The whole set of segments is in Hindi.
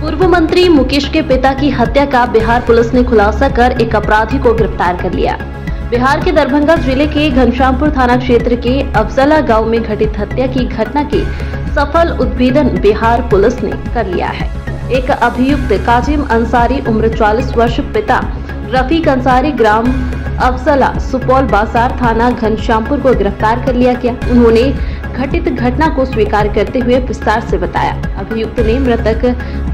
पूर्व मंत्री मुकेश के पिता की हत्या का बिहार पुलिस ने खुलासा कर एक अपराधी को गिरफ़्तार कर लिया। बिहार के दरभंगा ज़िले के घनश्यामपुर थाना क्षेत्र के अफजला गाँव में घटित हत्या की घटना की सफल उद्भेदन बिहार पुलिस ने कर लिया है। एक अभियुक्त काजिम अंसारी, उम्र 40 वर्ष, पिता रफीक अंसारी ग्राम अफसला सुपौल बाज़ार थाना घनश्यामपुर को गिरफ़्तार कर लिया गया। उन्होंने घटित घटना को स्वीकार करते हुए विस्तार से बताया। अभियुक्त ने मृतक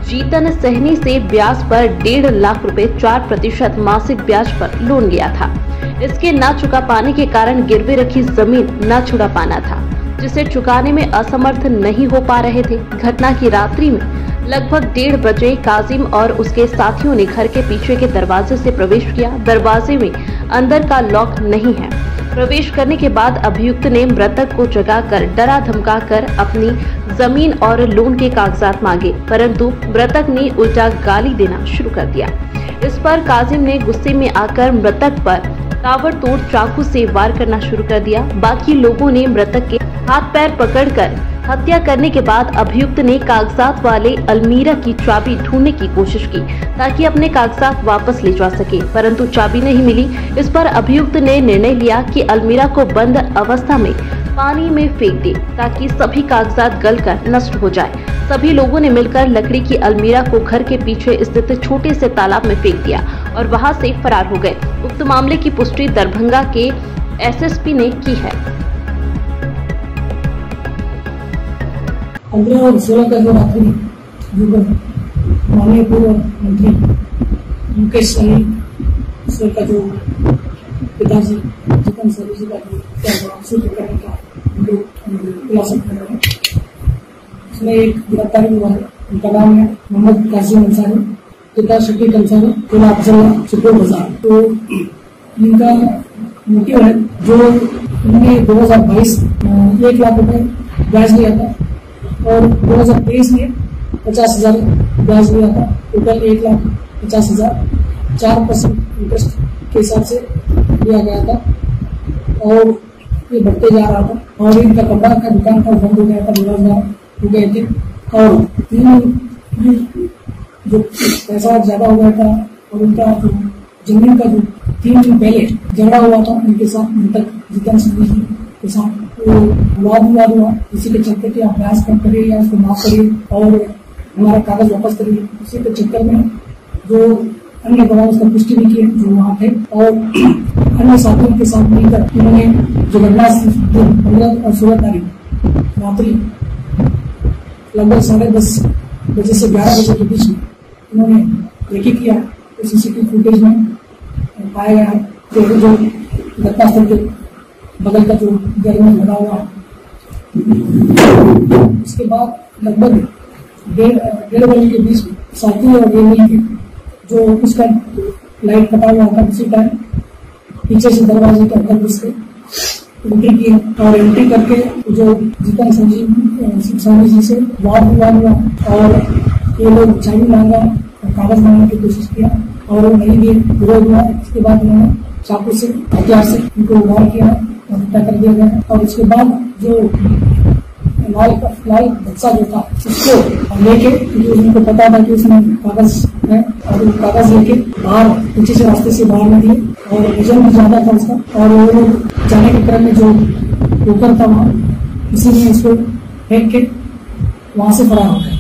जीतन सहनी से ब्याज पर डेढ़ लाख रुपए, चार प्रतिशत मासिक ब्याज पर लोन लिया था। इसके न चुका पाने के कारण गिरवे रखी ज़मीन न छुड़ा पाना था, जिसे चुकाने में असमर्थ नहीं हो पा रहे थे। घटना की रात्रि में लगभग डेढ़ बजे काजिम और उसके साथियों ने घर के पीछे के दरवाजे से प्रवेश किया। दरवाजे में अंदर का लॉक नहीं है। प्रवेश करने के बाद अभियुक्त ने मृतक को जगाकर डरा धमकाकर अपनी ज़मीन और लोन के कागजात मांगे, परंतु मृतक ने उल्टा गाली देना शुरू कर दिया। इस पर काजिम ने गुस्से में आकर मृतक पर ताबड़तोड़ चाकू से वार करना शुरू कर दिया। बाकी लोगों ने मृतक के हाथ पैर पकड़कर हत्या करने के बाद अभियुक्त ने कागजात वाले अलमीरा की चाबी ढूँढने की कोशिश की, ताकि अपने कागजात वापस ले जा सके, परंतु चाबी नहीं मिली। इस पर अभियुक्त ने निर्णय लिया कि अलमीरा को बंद अवस्था में पानी में फेंक दे, ताकि सभी कागजात गलकर नष्ट हो जाए। सभी लोगों ने मिलकर लकड़ी की अलमीरा को घर के पीछे स्थित छोटे से तालाब में फेंक दिया और वहाँ से फरार हो गए। उक्त मामले की पुष्टि दरभंगा के एसएसपी ने की है। पंद्रह और सोलह का जो रात्रि युग माननीय पूर्व मंत्री मुकेश सहनी सर का जो पिताजी जितन सर जी का जो का जो खुलासा कर रहे हैं उसमें एक गिरफ्तारी हुआ है। उनका नाम है मोहम्मद काजिम अंसारी, पिता शकीक अंसारी, जिला अफजल बाज़ार। तो इनका है जो इनने 2022 एक लाख रुपए ब्याज लिया था। और 2023 में पचास हज़ार ब्याज लिया था। टोटल एक लाख पचास हज़ार चार परसेंट इंटरेस्ट के हिसाब से लिया गया था। और ये बढ़ते जा रहा था। और इनका कपड़ा का दुकान था बंद हो गया था बेरोजगार हो गए थे। और तीन जो पैसा ज़्यादा हो गया था और उनका जो ज़मीन का जो तीन दिन पहले झगड़ा हुआ था उनके साथ मृतक जितन सिंह जी के साथ तो विवाद विवाद हुआ इसी के चलते कि प्रयास कम करिए या उसको माफ़ करिए और हमारा कागज़ वापस करिए इसी के चक्कर में जो अन्य गवाह उसका पुष्टि भी किए जो वहाँ थे और अन्य साथियों के साथ मिलकर उन्होंने जो घटना पंद्रह और सोलह तारीख रात्रि लगभग साढ़े दस बजे से ग्यारह बजे के बीच में उन्होंने रेकी किया सीसीटीवी फुटेज में पाया गया है जो घटनास्थल के बगल का जो घर में लगा हुआ उसके बाद लगभग डेढ़ बजे के बीच साथी और के जो उसका लाइट कटा हुआ था उसी टाइम पीछे से दरवाजे के अंदर घुस एंट्री की और एंट्री करके जो जितन संजीव स्वामी जी से विवाद हुआ और ये लोग चाबी मांगा और कागज़ मांगने की कोशिश किया और वो नहीं दिए विरोध हुआ इसके बाद उन्होंने चाकू से, हथियार से उनको वार किया। हत्या कर दिया गया? और उसके बाद जो लाल लाल बच्चा जो था, उसको लेके, क्योंकि उनको पता था कि उसमें कागज़ है, और वो कागज़ लेके बाहर पीछे से रास्ते से बाहर निकले, और वज़न भी ज़्यादा था उसका। और वो लोग जाने के क्रम में जो ठोकर था वहाँ इसीलिए इसको फेंक के वहाँ से फरार हो गए